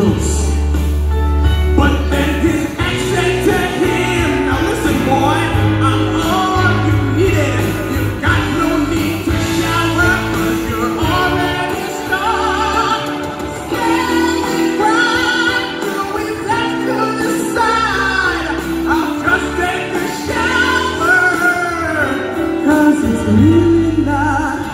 roots. But then his accent to him, now listen boy, I'm all you needed. You've got no need to shower, cause you're already starved. Standing right till we left to the side, I'll just take the shower, cause it's midnight.